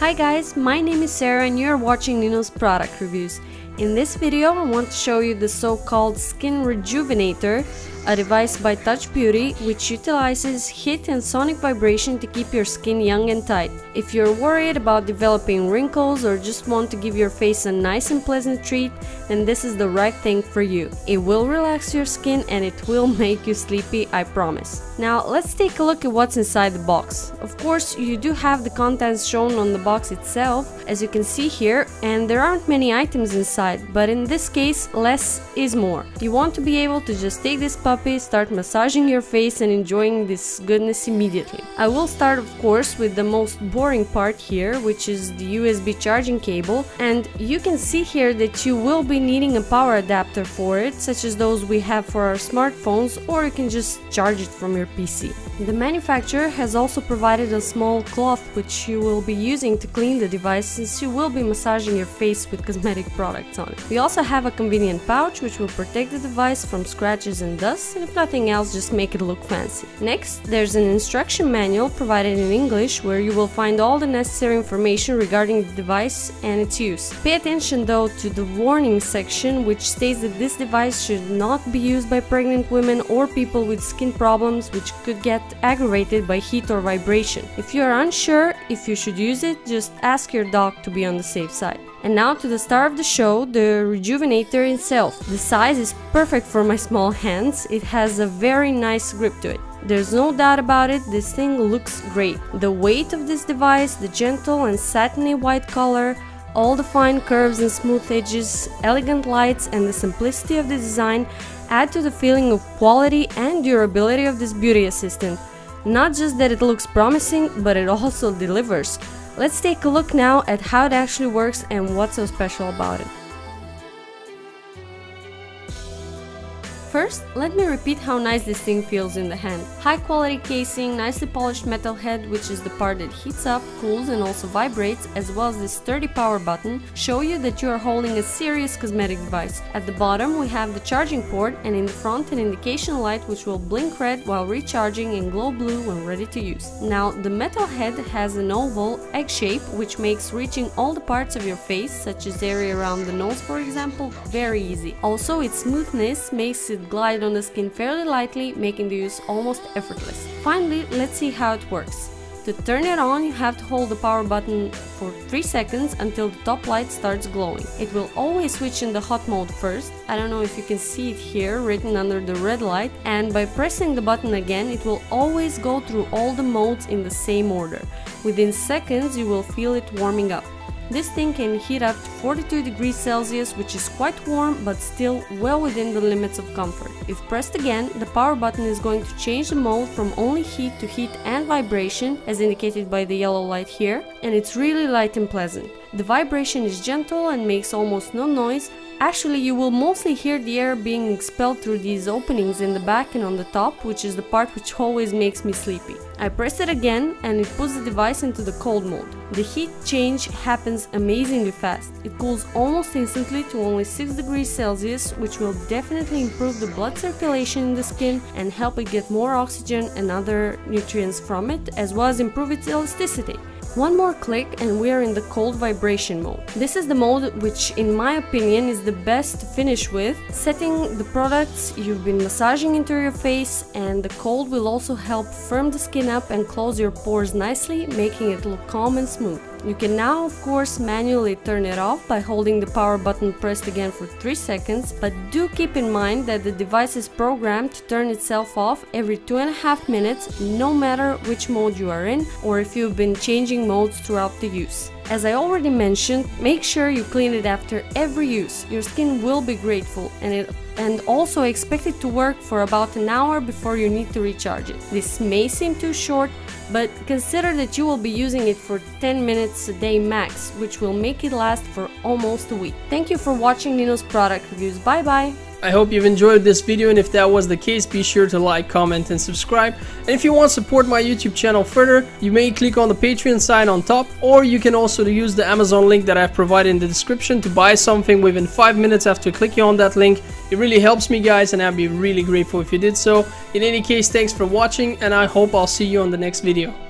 Hi guys, my name is Sara and you're watching Nino's product reviews. In this video I want to show you the so-called Skin Rejuvenator a device by Touch Beauty which utilizes heat and sonic vibration to keep your skin young and tight. If you're worried about developing wrinkles or just want to give your face a nice and pleasant treat, then this is the right thing for you. It will relax your skin and it will make you sleepy, I promise. Now let's take a look at what's inside the box. Of course, you do have the contents shown on the box itself, as you can see here, and there aren't many items inside, but in this case, less is more. You want to be able to just take this start massaging your face and enjoying this goodness immediately. I will start of course with the most boring part here, which is the USB charging cable and you can see here that you will be needing a power adapter for it, such as those we have for our smartphones or you can just charge it from your PC. The manufacturer has also provided a small cloth which you will be using to clean the device since you will be massaging your face with cosmetic products on it. We also have a convenient pouch which will protect the device from scratches and dust and if nothing else just make it look fancy. Next, there's an instruction manual provided in English where you will find all the necessary information regarding the device and its use. Pay attention though to the warning section which states that this device should not be used by pregnant women or people with skin problems which could get aggravated by heat or vibration. If you are unsure if you should use it, just ask your doc to be on the safe side. And now to the star of the show, the Rejuvenator itself. The size is perfect for my small hands, it has a very nice grip to it. There's no doubt about it, this thing looks great. The weight of this device, the gentle and satiny white color, all the fine curves and smooth edges, elegant lights and the simplicity of the design add to the feeling of quality and durability of this beauty assistant. Not just that it looks promising, but it also delivers. Let's take a look now at how it actually works and what's so special about it. First, let me repeat how nice this thing feels in the hand. High quality casing, nicely polished metal head which is the part that heats up, cools and also vibrates, as well as this sturdy power button, show you that you are holding a serious cosmetic device. At the bottom we have the charging port and in the front an indication light which will blink red while recharging and glow blue when ready to use. Now the metal head has an oval egg shape which makes reaching all the parts of your face, such as the area around the nose for example, very easy. Also its smoothness makes it glide on the skin fairly lightly, making the use almost effortless. Finally, let's see how it works. To turn it on, you have to hold the power button for 3 seconds until the top light starts glowing. It will always switch in the hot mode first, I don't know if you can see it here written under the red light, and by pressing the button again it will always go through all the modes in the same order. Within seconds you will feel it warming up. This thing can heat up to 42 degrees Celsius, which is quite warm but still well within the limits of comfort. If pressed again, the power button is going to change the mode from only heat to heat and vibration, as indicated by the yellow light here, and it's really light and pleasant. The vibration is gentle and makes almost no noise, Actually, you will mostly hear the air being expelled through these openings in the back and on the top, which is the part which always makes me sleepy. I press it again and it puts the device into the cold mode. The heat change happens amazingly fast. It cools almost instantly to only 6 degrees Celsius, which will definitely improve the blood circulation in the skin and help it get more oxygen and other nutrients from it, as well as improve its elasticity. One more click and we are in the cold vibration mode. This is the mode which in my opinion is the best to finish with, setting the products you've been massaging into your face and the cold will also help firm the skin up and close your pores nicely, making it look calm and smooth. You can now of course manually turn it off by holding the power button pressed again for 3 seconds, but do keep in mind that the device is programmed to turn itself off every 2.5 minutes no matter which mode you are in or if you've been changing modes throughout the use. As I already mentioned, make sure you clean it after every use. Your skin will be grateful and it and also expect it to work for about an hour before you need to recharge it. This may seem too short, but consider that you will be using it for 10 minutes a day max, which will make it last for almost a week. Thank you for watching Nino's product reviews. Bye bye! I hope you've enjoyed this video and if that was the case be sure to like, comment and subscribe. And if you want to support my YouTube channel further, you may click on the Patreon sign on top or you can also use the Amazon link that I've provided in the description to buy something within 5 minutes after clicking on that link. It really helps me guys and I'd be really grateful if you did so. In any case, thanks for watching and I hope I'll see you on the next video.